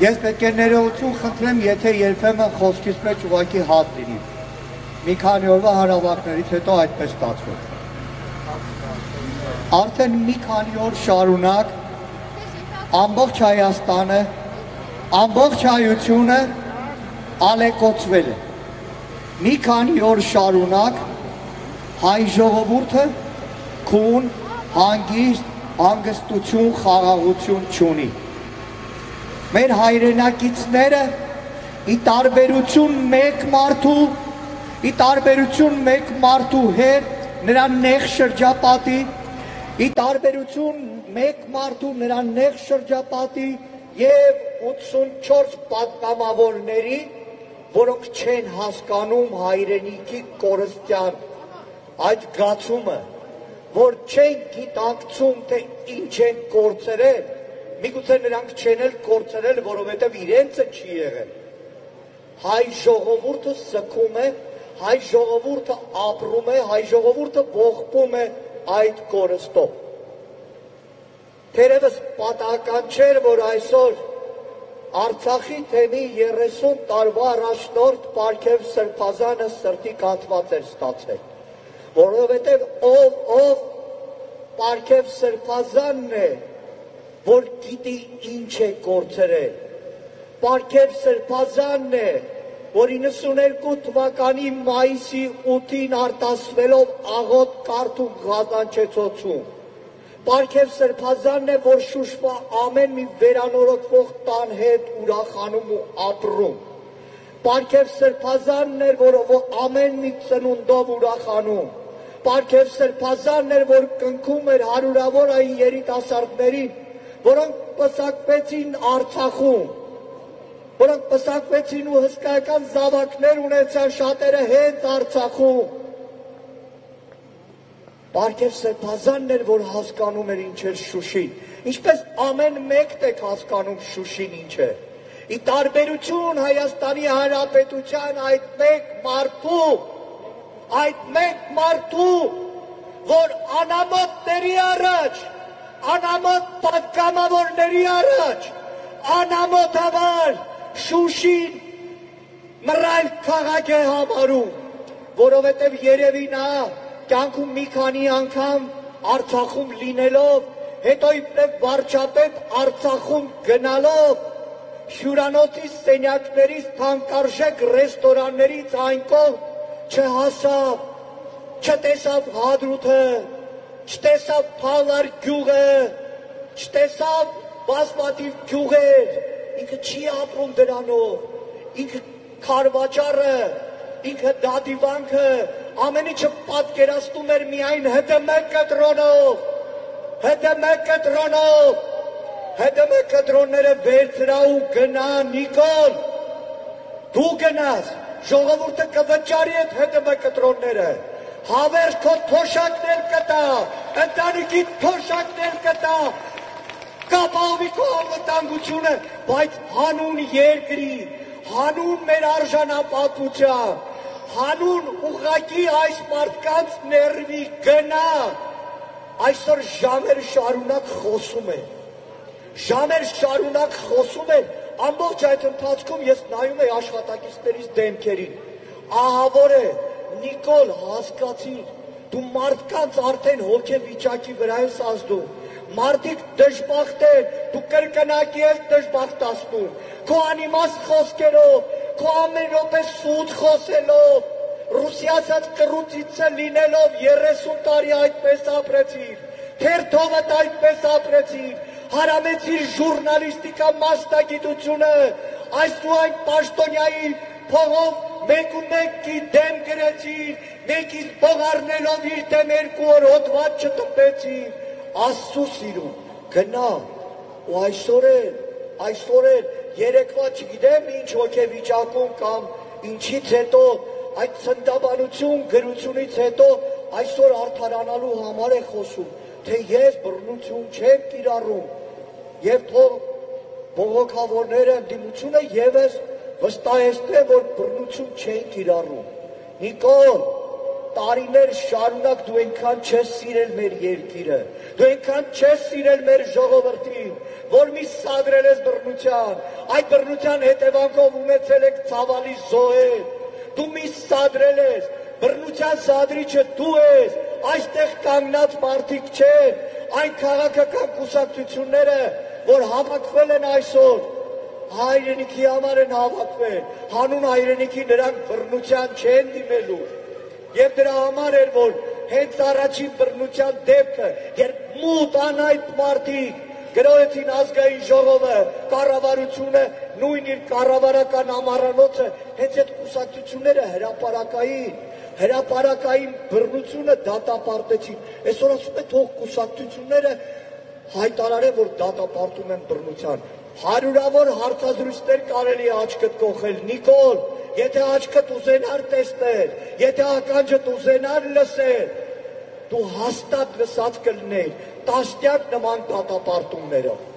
Ես պետք է ներողություն խնդրեմ, եթե երբեմն խոսքից մեջ ուղակի հատ լինի։ Մի քանի օրվա հարավակներից հետո այդպես ստացվում։ Արդեն մի քանի օր շարունակ ամբողջ Հայաստանը, ամբողջ հայությունը ալեկոծվել է։ Մի քանի օր շարունակ հայ ժողովուրդը քուն, հանգիստ, հանգստություն, խաղաղություն չունի մեր հայրենակիցները ի տարբերություն մեկ մարդու ի տարբերություն մեկ մարդու հետ նրա նեղ շրջապատի ի տարբերություն մեկ մարդու նրա նեղ շրջապատի եւ 84 պատգամավորների որոնք չեն հասկանում հայրենիքի կորստյան այդ գացումը որ չեն գիտակցում թե ինչ են կորցրել միգուցե նրանք չեն էլ կորցրել, որովհետև իրենցը չի եղել։ Հայ ժողովուրդը սքում է, հայ ժողովուրդը ապրում է, հայ ժողովուրդը ողբում է այդ կորստով։ Թերևս պատահական չէր, որ այսօր Արցախի թեմի 30 տարվա առաջնորդ Պարքև Սրբազանը սրտի կաթված էր ստացել, որովհետև ով ով Պարքև Սրբազանն է, որ գիտի ինչ է կորցրել։ Պարքև Սրբազանն է, որ 92 թվականի մայիսի 8-ին արտասվելով աղոտ կարդում Ղազանչեցոցում։ Պարքև Սրբազանն է, որ շուշվա ամեն մի վերանորոգվող տան հետ ուրախանում ու ապրում։ Պարքև Սրբազանն էր, որ ամեն մի ծնունդով ուրախանում։ Պարքև Սրբազանն էր, որ կնքում էր հարյուրավոր այն երիտասարդներին, որոնք պսակվեցին Արցախում, որոնք պսակվեցին ու հսկայական զավակներ ունեցան շատերը հենց Արցախում։ Պարքև Սեփազանն էր, որ հասկանում էր ինչ էր Շուշին։ Ինչպես ամեն մեկն եք հասկանում Շուշին ինչ է։ Ի տարբերություն Հայաստանի Հանրապետության այդ մեկ մարդու, այդ մեկ մարդու, որ անամոթների առաջ անամոթ պատգամավորների առաջ, անամոթաբար Շուշին մռայլ քաղաք է համարում, որովհետև երևի նա կյանքում մի քանի անգամ Արցախում լինելով, հետո իբրև վարչապետ Արցախում գնալով հյուրանոցի սենյակներից թանկարժեք ռեստորաններից այն կողմ չհասավ, չտեսավ հադրութը, չտեսավ Փալար գյուղը, չտեսավ բազմաթիվ գյուղեր, ինքը չի ապրում դրանով, ինքը քարվաճառը, ինքը դադիվանքը, ամեն ինչը պատկերացնում էր միայն ՀԴՄ կտրոնով, ՀԴՄ կտրոնով, ՀԴՄ կտրոնները վերցրա ու գնա Նիկոլ, դու գնաս, ժողովուրդը կվճարի այդ ՀԴՄ կտրոնները, հավերժ քո թոշակներ կտա, ընտանիքի թոշակներ կտա, կապավի քո անվտանգությունը, բայց հանուն երկրի, հանուն մեր արժանապատվության, հանուն ուղղակի այս մարդկանց ներվի գնա, այսօր ժամեր շարունակ խոսում են, ժամեր շարունակ խոսում են, ամբողջ այդ ընթացքում ես նայում եի աշխատակիցներից դեմքերին, ահավոր է, Նիկոլ, հասկացիր, դու մարդկանց արդեն հոգեվիճակի վրա ես ազդում։ Մարդիկ դժբախտ են, դու կրկնակի ես դժբախտացնում։ Քո անիմաստ խոսքերով, քո ամեն րոպե սուտ խոսելով, Ռուսիացած կրուցիցը լինելով 30 տարի այդպես ապրեցիր։ Թերթովդ այդպես ապրեցիր։ Հարամեցիր ժուրնալիստիկա մասնագիտությունը, այս ու այն պաշտոնյայի փողով մեկ ու մեկի դեմ գրեցին, մեկից բողարնելով իր դեմ երկու օր հոտված չտպեցին, աստծու սիրում, գնա, ու այսօր էլ, այսօր էլ, երեկվա չգիտեմ ինչ հոգեվիճակում կամ ինչից հետո այդ ցնդաբանություն գրությունից հետո այսօր արդարանալու համար է խոսում, թե ես բռնություն չեմ կիրառում եւ թող բողոքավորները դիմությունը եւս վստահեցնե, որ բռնություն չեն կիրառում։ Նիկոլ, տարիներ շարունակ դու այնքան չես սիրել մեր երկիրը, դու այնքան չես սիրել մեր ժողովրդին, որ մի սադրել ես բռնության, այդ բռնության հետևանքով ունեցել եք ցավալի զոհեր, դու մի սադրել ես, բռնության սադրիչը դու ես, այստեղ կանգնած մարդիկ չեն, այն քաղաքական կուսակցությունները, որ հավաքվել են այսօր, հայրենիքի համար են հավաքվել, հանուն հայրենիքի նրանք բռնության չեն դիմելու։ Եվ դրա համար էր, որ հենց առաջին բռնության դեպքը, երբ մութ անայտ մարդիկ գրոհեցին ազգային ժողովը, կառավարությունը, նույն իր կառավարական ամառանոցը, հենց այդ կուսակցությունները հրաապարակային հրաապարակային բռնությունը դատապարտեցին։ Այսօր ասում է թող կուսակցությունները հայտարարեն, որ դատապարտում են բռնության։ Հարյուրավոր հարցազրույցներ կարելի է աչքդ կողել, Նիկոլ, եթե աչքդ ուզենար տեսնել, եթե ականջդ ուզենար լսել, դու հաստատ լսած կլներ տասնյակ նման դատապարտումներով։